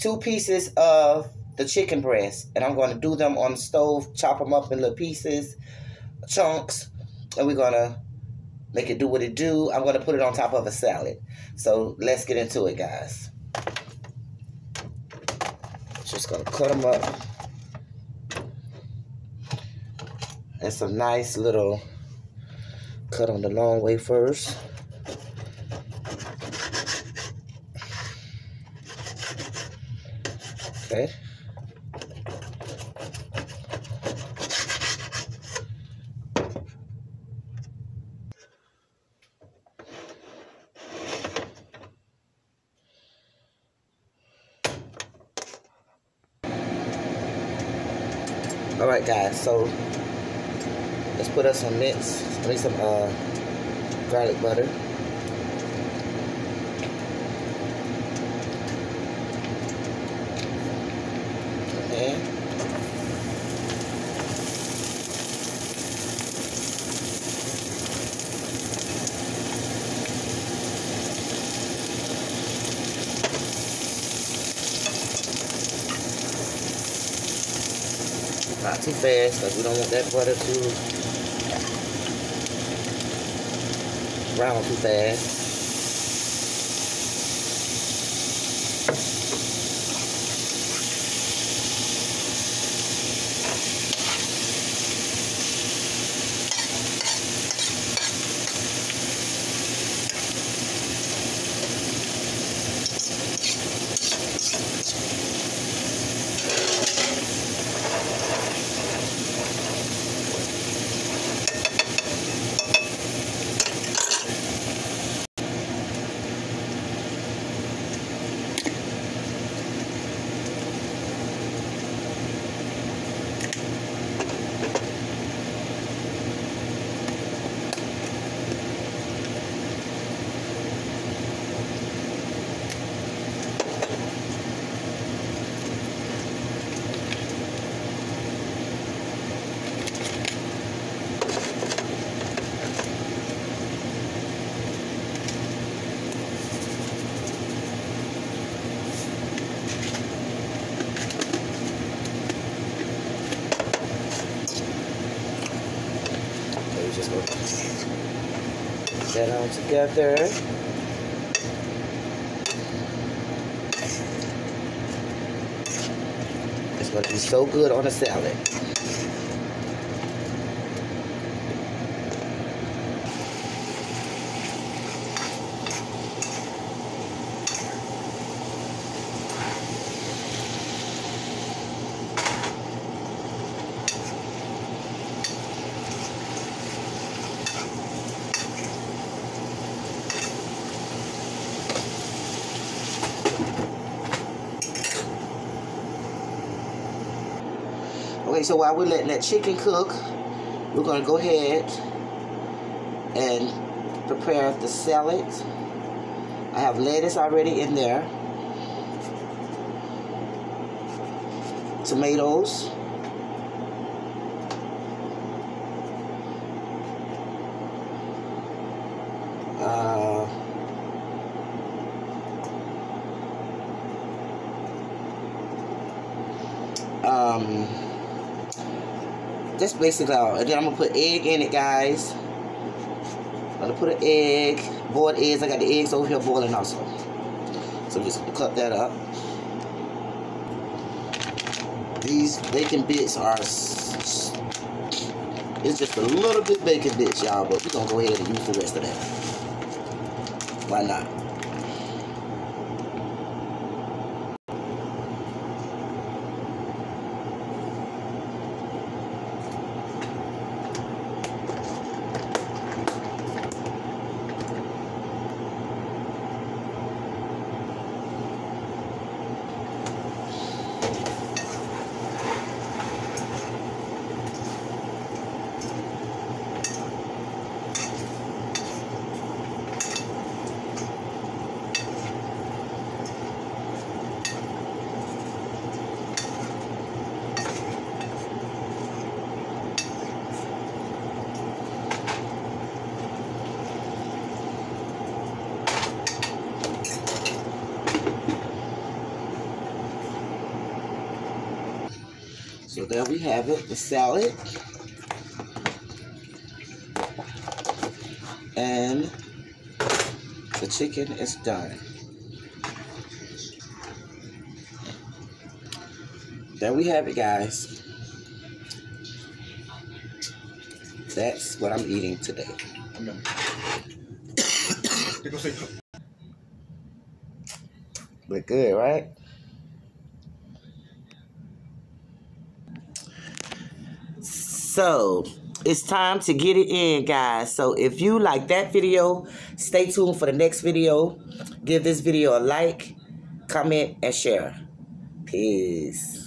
two pieces of the chicken breast, and I'm going to do them on the stove, chop them up in little pieces, chunks, and we're going to make it do what it do. I'm going to put it on top of a salad. So let's get into it, guys. Just going to cut them up. And some nice little cut on the long way first. Okay. All right, guys. So let's put us some mince. I need some uh, garlic butter. Okay. Not too fast because we don't want that butter to brown too fast. That all together. It's gonna be so good on a salad. Okay, so while we're letting that chicken cook, we're gonna go ahead and prepare the salad. I have lettuce already in there. Tomatoes. Uh, um, that's basically all. And then I'm gonna put egg in it, guys. I'm gonna put an egg, boiled eggs. I got the eggs over here boiling also. So I'm just gonna cut that up. These bacon bits are, it's just a little bit bacon bits, y'all, but we're gonna go ahead and use the rest of that. Why not? There we have it, the salad. And the chicken is done. There we have it, guys. That's what I'm eating today. Look good, right? So, it's time to get it in, guys. So, if you like that video, stay tuned for the next video. Give this video a like, comment, and share. Peace.